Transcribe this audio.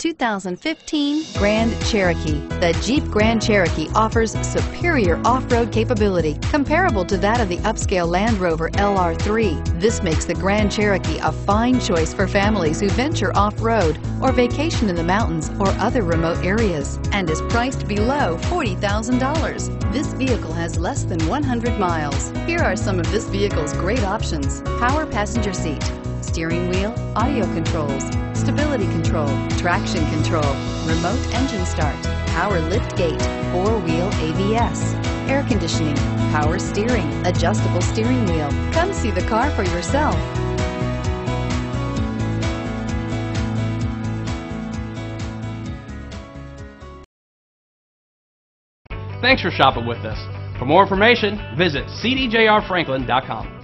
2015 Grand Cherokee. The Jeep Grand Cherokee offers superior off-road capability comparable to that of the upscale Land Rover LR3. This makes the Grand Cherokee a fine choice for families who venture off-road or vacation in the mountains or other remote areas and is priced below $40,000. This vehicle has less than 100 miles. Here are some of this vehicle's great options. Power passenger seat, steering wheel, audio controls, stability control, traction control, remote engine start, power lift gate, four-wheel ABS, air conditioning, power steering, adjustable steering wheel. Come see the car for yourself. Thanks for shopping with us. For more information, visit cdjrfranklin.com.